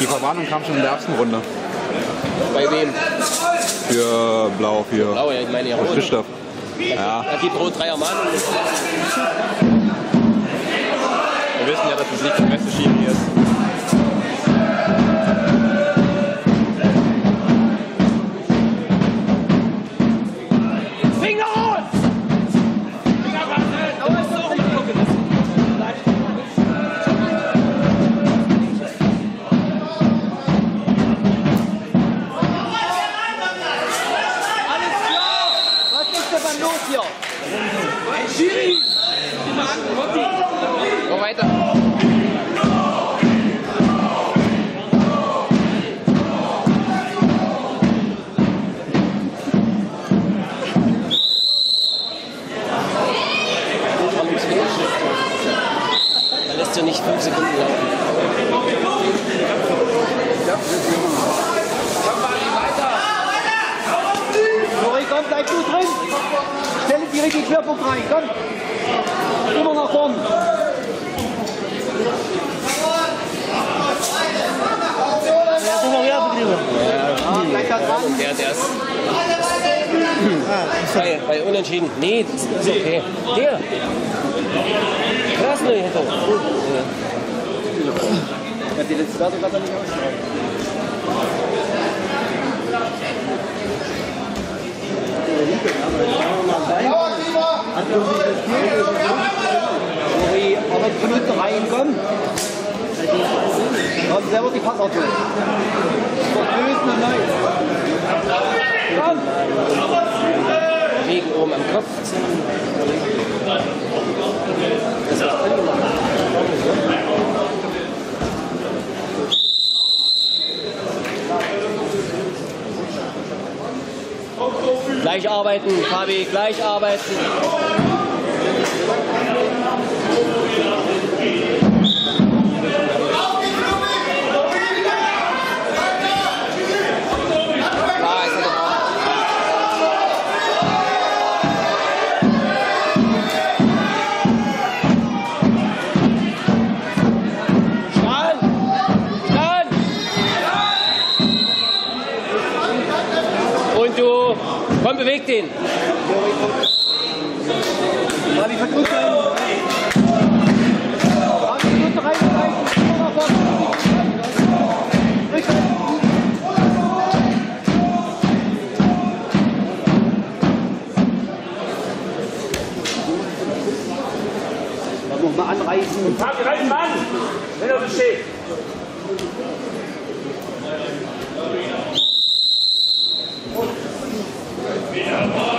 Die Verwarnung kam schon in der ersten Runde. Bei wem? Für Blau, für Blau, ja, ich meine ja rot. Christoph. Ja, Er gibt rot drei Ermahnungen. Go weiter. Da lässt du nicht fünf Sekunden laufen. Schwerpunkt rein, komm! Immer nach vorn! Ja. Der, ist. Bei, bei Unentschieden. Nee, das ist okay. Der. Krasny hätte. Ja, die letzte Wertung kann er nicht ausschreiben. Flori, aber die Minute rein, komm! Komm, selber die Pass auf. Verblösen und neu. Komm! Regen oben am Kopf. Gleich arbeiten, Fabi, gleich arbeiten. Nach vorne. Richtig. Lass noch mal anreißen. Fabi, rechten Mann! Wenn er so steht. Yeah.